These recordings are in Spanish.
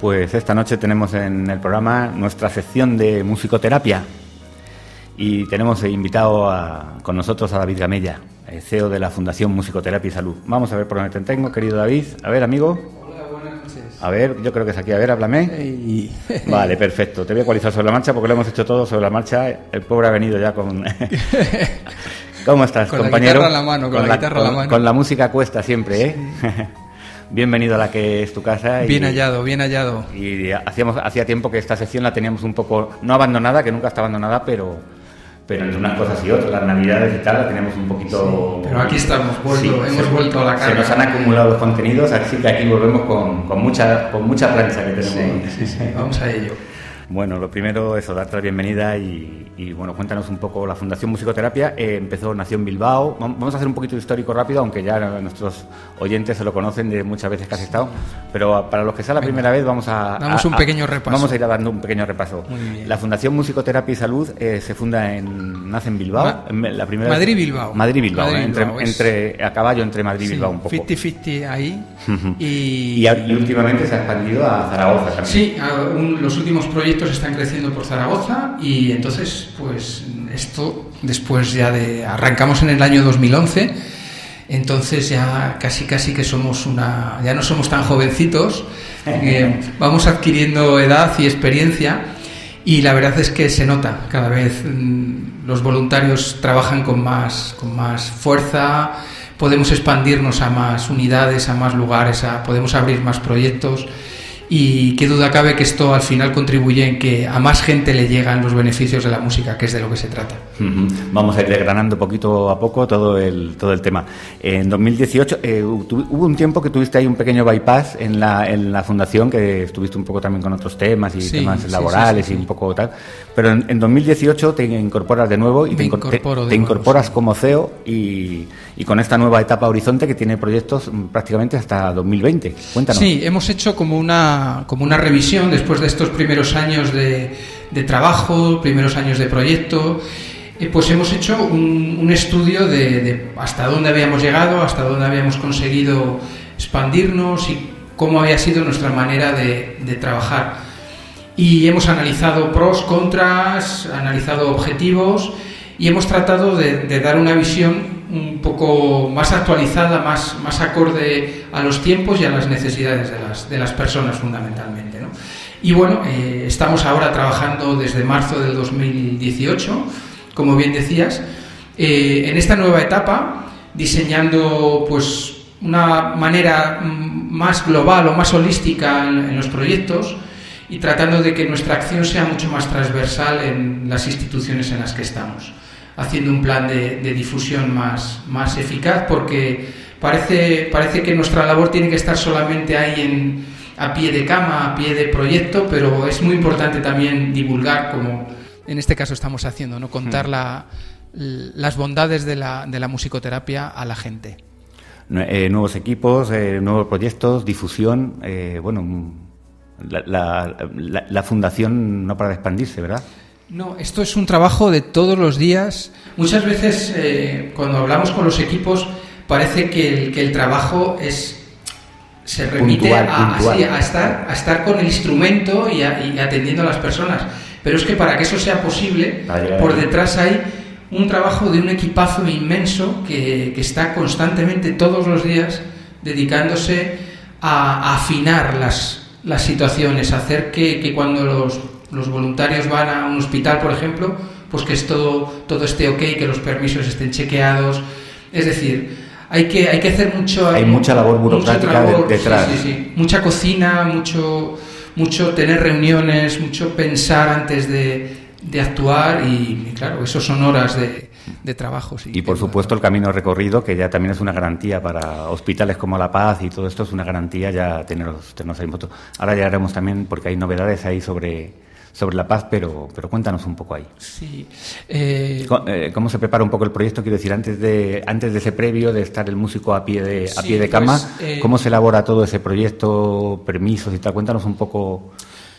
pues esta noche tenemos en el programa nuestra sección de musicoterapia y tenemos invitado con nosotros a David Gamella, eh, CEO de la Fundación Musicoterapia y Salud. Vamos a ver por dónde te tengo, querido David. A ver, amigo. Hola, buenas noches. A ver, yo creo que es aquí. A ver, háblame. Vale, perfecto. Te voy a ecualizar sobre la marcha porque lo hemos hecho todo sobre la marcha. El pobre ha venido ya con... ¿Cómo estás, con compañero? La guitarra a la mano, con, la, guitarra a la mano. Con la música cuesta siempre, ¿eh? Bienvenido a la que es tu casa. bien hallado, bien hallado. Y hacíamos, hacía tiempo que esta sección la teníamos un poco, no abandonada, que nunca está abandonada, pero, pero entre unas cosas y otras, las navidades y tal, la teníamos un poquito... pero aquí estamos, hemos vuelto a la carga. Se nos han acumulado los contenidos, así que aquí volvemos con, con mucha, con mucha plancha que tenemos. Sí, vamos a ello. Bueno, lo primero es darte la bienvenida y, bueno, cuéntanos un poco. La Fundación Musicoterapia eh, empezó, nació en Bilbao. Vamos a hacer un poquito de histórico rápido, aunque ya nuestros oyentes se lo conocen de muchas veces que has estado. Pero para los que sea la primera vez, vamos a. Damos un pequeño repaso. Vamos a ir dando un pequeño repaso. La Fundación Musicoterapia y Salud eh, se funda en. nace en Bilbao. la primera Madrid-Bilbao. Madrid-Bilbao, entre, entre, a caballo entre Madrid y Bilbao un poco. 50-50 ahí. y... y... últimamente se ha expandido a Zaragoza también. Sí, los últimos proyectos están creciendo por Zaragoza y entonces, pues esto después ya de arrancamos en el año 2011, entonces ya casi casi que somos una, ya no somos tan jovencitos, eh, vamos adquiriendo edad y experiencia y la verdad es que se nota cada vez mm, los voluntarios trabajan con más con más fuerza podemos expandirnos a más unidades a más lugares a, podemos abrir más proyectos y qué duda cabe que esto al final contribuye en que a más gente le llegan los beneficios de la música, que es de lo que se trata. Vamos a ir desgranando poquito a poco todo el, todo el tema. En 2018 eh, hubo un tiempo que tuviste ahí un pequeño bypass en la, en la fundación, que estuviste un poco también con otros temas y temas laborales y un poco tal, pero en, 2018 te incorporas de nuevo y te, incorporas como CEO y, y, con esta nueva etapa Horizonte que tiene proyectos prácticamente hasta 2020. Cuéntanos. Sí, hemos hecho como una como una revisión después de estos primeros años de, trabajo, primeros años de proyecto. Eh, pues hemos hecho un, estudio de, hasta dónde habíamos llegado, hasta dónde habíamos conseguido expandirnos y cómo había sido nuestra manera de, trabajar. Y hemos analizado pros, contras, analizado objetivos y hemos tratado de, dar una visión un poco más actualizada, más, acorde a los tiempos y a las necesidades de las, de las personas fundamentalmente. ¿no? Y bueno, eh, estamos ahora trabajando desde marzo del 2018, como bien decías, eh, en esta nueva etapa, diseñando pues una manera mm, más global o más holística en los proyectos y tratando de que nuestra acción sea mucho más transversal en las instituciones en las que estamos haciendo un plan de, difusión más, más eficaz porque parece, parece que nuestra labor tiene que estar solamente ahí en, a pie de cama, a pie de proyecto, pero es muy importante también divulgar como en este caso estamos haciendo, ¿no? contar mm. la, las bondades de la, de la musicoterapia a la gente. Eh, nuevos equipos, eh, nuevos proyectos, difusión, eh, bueno, la, la, la, fundación no para de expandirse, ¿verdad? No, esto es un trabajo de todos los días. Muchas veces eh, cuando hablamos con los equipos parece que el, que el trabajo es se remite a, estar, a estar con el instrumento y, atendiendo a las personas. Pero es que para que eso sea posible, por detrás hay un trabajo de un equipazo inmenso que, que está constantemente todos los días dedicándose a, afinar las, las situaciones, a hacer que, que cuando los los voluntarios van a un hospital, por ejemplo, pues que es todo, todo esté ok, que los permisos estén chequeados. Es decir, hay que, hay que hacer mucho... Hay mucha labor burocrática detrás. Sí, sí, Mucha cocina, mucho, mucho tener reuniones, mucho pensar antes de, de actuar y, claro, eso son horas de, de trabajo. y por supuesto el camino recorrido, que ya también es una garantía para hospitales como La Paz y todo esto es una garantía ya tenerlos, tenerlos ahí. Ahora ya haremos también, porque hay novedades ahí sobre sobre la paz, pero, pero cuéntanos un poco ahí. Sí. Eh, eh, ¿Cómo, se prepara un poco el proyecto? Quiero decir, antes de, antes de ese previo, de estar el músico a pie de, a pie de cama, pues, eh, ¿cómo se elabora todo ese proyecto, permisos y tal? Cuéntanos un poco.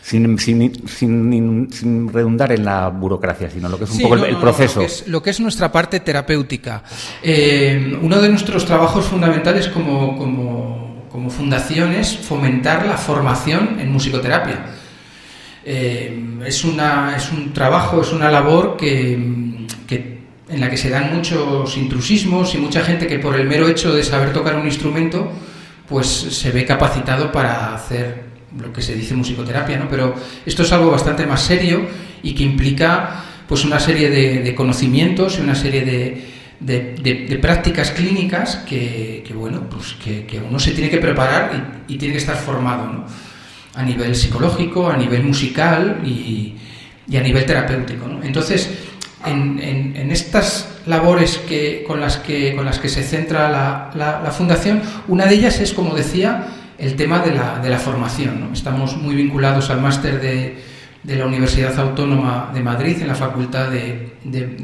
Sin, sin, sin, redundar en la burocracia, sino lo que es un poco el, proceso. lo, que es, nuestra parte terapéutica. uno de nuestros trabajos fundamentales como, como como fundaciones fomentar la formación en musicoterapia. Eh, es, una, es un trabajo, es una labor que, en la que se dan muchos intrusismos y mucha gente que por el mero hecho de saber tocar un instrumento, pues se ve capacitado para hacer lo que se dice musicoterapia, ¿no? Pero esto es algo bastante más serio y que implica pues una serie de, conocimientos y una serie de, prácticas clínicas que, bueno, pues que, uno se tiene que preparar y, tiene que estar formado, ¿no? A nivel psicológico, a nivel musical y, a nivel terapéutico, Entonces, en, estas labores que, con, las que, con las que se centra la, fundación, una de ellas es, como decía, el tema de la, de la formación. Estamos muy vinculados al máster de, de la Universidad Autónoma de Madrid, en la Facultad de,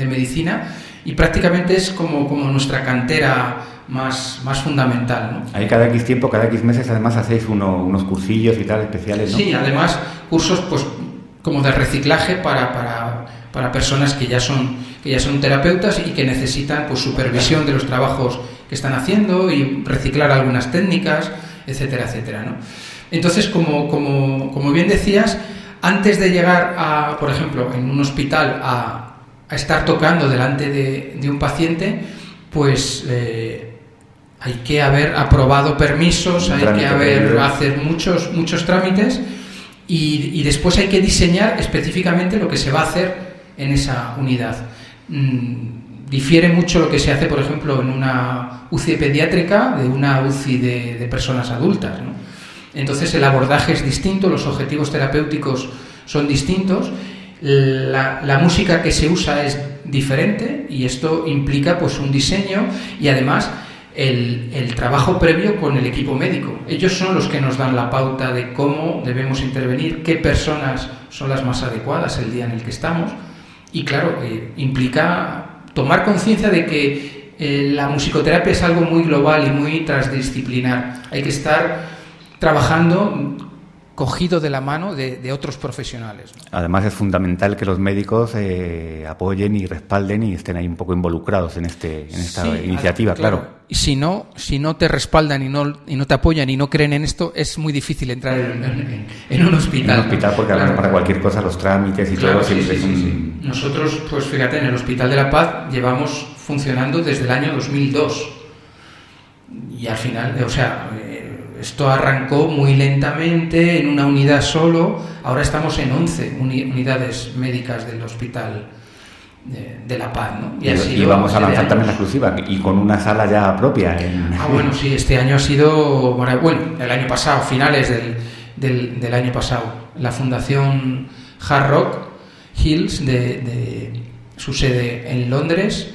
Medicina, y prácticamente es como, como nuestra cantera más, más fundamental. ¿no? Ahí cada X tiempo, cada X meses, además hacéis unos cursillos y tal especiales, ¿no? Sí, además cursos pues como de reciclaje para, para, para, personas que ya, son, que ya son terapeutas y que necesitan pues supervisión de los trabajos que están haciendo y reciclar algunas técnicas, etcétera, etcétera. ¿no? Entonces, como, como, como bien decías, antes de llegar a, por ejemplo, en un hospital a, estar tocando delante de, un paciente, pues eh, hay que haber aprobado permisos, hay que haber hacer muchos muchos trámites y, después hay que diseñar específicamente lo que se va a hacer en esa unidad. Mm, difiere mucho lo que se hace, por ejemplo, en una UCI pediátrica de una UCI de, de personas adultas. ¿no? Entonces el abordaje es distinto, los objetivos terapéuticos son distintos, la, música que se usa es diferente y esto implica pues un diseño y además el, trabajo previo con el equipo médico. Ellos son los que nos dan la pauta de cómo debemos intervenir, qué personas son las más adecuadas el día en el que estamos y claro, eh, implica tomar conciencia de que eh, la musicoterapia es algo muy global y muy transdisciplinar. Hay que estar trabajando cogido de la mano de, otros profesionales. Además es fundamental que los médicos eh, apoyen y respalden y estén ahí un poco involucrados en este en esta iniciativa, claro. Y si no si no te respaldan y no y no te apoyan y no creen en esto es muy difícil entrar en, un hospital. En un hospital porque para cualquier cosa los trámites y todo siempre Nosotros pues fíjate en el Hospital de la Paz llevamos funcionando desde el año 2002 y al final o sea esto arrancó muy lentamente en una unidad solo, ahora estamos en 11 unidades médicas del Hospital de, La Paz. ¿no? Y, vamos a lanzar también la exclusiva y con una sala ya propia. Ah, bueno, sí, este año ha sido, bueno, el año pasado, finales del, del, año pasado, la Fundación Hard Rock Hills, de, su sede en Londres,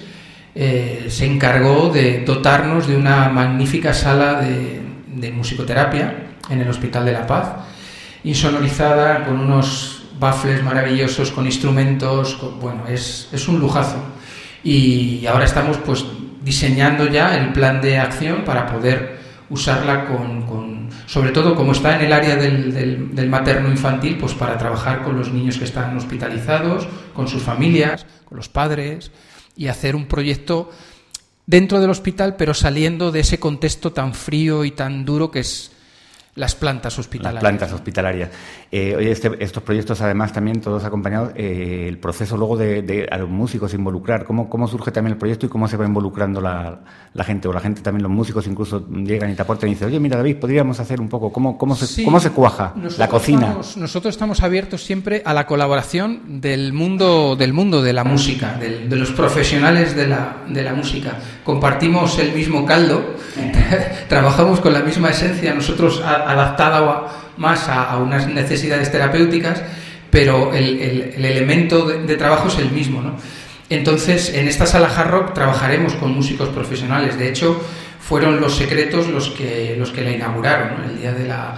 eh, se encargó de dotarnos de una magnífica sala de, de musicoterapia en el Hospital de la Paz, insonorizada con unos baffles maravillosos, con instrumentos, bueno, es, es, un lujazo. Y ahora estamos pues diseñando ya el plan de acción para poder usarla con, sobre todo como está en el área del, del, del materno infantil, pues para trabajar con los niños que están hospitalizados, con sus familias, con los padres y hacer un proyecto dentro del hospital, pero saliendo de ese contexto tan frío y tan duro que es las plantas hospitalarias. Las plantas hospitalarias. Eh, oye, este, estos proyectos, además, también todos acompañados, eh, el proceso luego de, a los músicos involucrar, ¿cómo, ¿cómo surge también el proyecto y cómo se va involucrando la, gente? O la gente también, los músicos incluso llegan y te aportan y dicen, oye, mira, David, podríamos hacer un poco, ¿cómo, cómo, se, cómo se cuaja la cocina? nosotros estamos abiertos siempre a la colaboración del mundo, del mundo de la música, de los profesionales de la, de la música. Compartimos el mismo caldo, trabajamos con la misma esencia, nosotros adaptada más a, unas necesidades terapéuticas, pero el, elemento de, trabajo es el mismo. ¿no? Entonces, en esta sala hard rock trabajaremos con músicos profesionales. De hecho, fueron los secretos los que, los que la inauguraron. El día de la,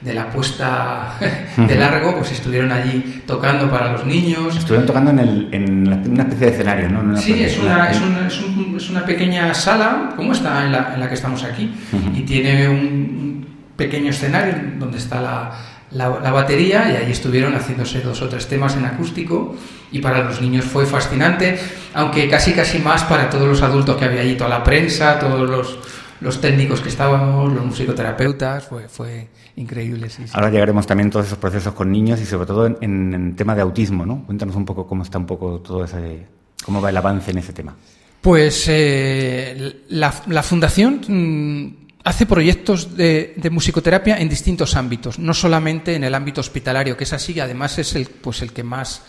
de la puesta de largo, pues estuvieron allí tocando para los niños. Estuvieron tocando en, el, en una especie de escenario, ¿no? sí, es una, es, una, es, una, pequeña sala, como esta en la, en la que estamos aquí, y tiene un, pequeño escenario donde está la, la, batería y ahí estuvieron haciéndose dos o tres temas en acústico y para los niños fue fascinante, aunque casi casi más para todos los adultos que había allí, toda la prensa, todos los, los técnicos que estábamos, los musicoterapeutas, fue, fue increíble. Sí, Ahora llegaremos también a todos esos procesos con niños y sobre todo en, en, tema de autismo, ¿no? Cuéntanos un poco cómo está un poco todo ese, cómo va el avance en ese tema. Pues eh, la, la, fundación mm, hace proyectos de, de, musicoterapia en distintos ámbitos, no solamente en el ámbito hospitalario, que es así, además es el, pues el que más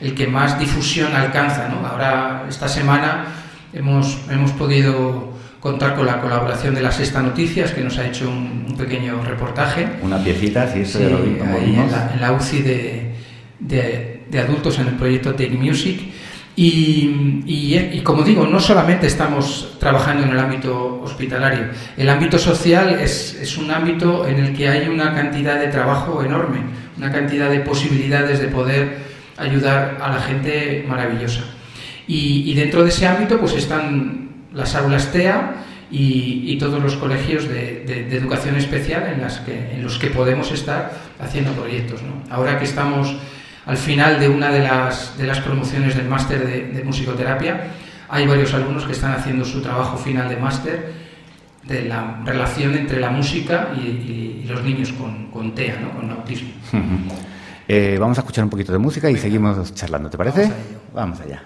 el que más difusión alcanza. ¿no? Ahora, esta semana, hemos, hemos podido contar con la colaboración de la Sexta Noticias, que nos ha hecho un, pequeño reportaje. Una piecita, sí, eso lo en, la, en la UCI de, de, de, adultos en el proyecto Take Music. Y, como digo, no solamente estamos trabajando en el ámbito hospitalario, el ámbito social es, un ámbito en el que hay una cantidad de trabajo enorme, una cantidad de posibilidades de poder ayudar a la gente maravillosa. Y, dentro de ese ámbito pues están las aulas TEA y, todos los colegios de, educación especial en, los que podemos estar haciendo proyectos. Ahora que estamos al final de una de las, de las promociones del máster de, de musicoterapia, hay varios alumnos que están haciendo su trabajo final de máster de la relación entre la música y, y, y los niños con, con TEA, ¿no? con autismo. Eh, vamos a escuchar un poquito de música y seguimos charlando, ¿te parece? Vamos, vamos allá.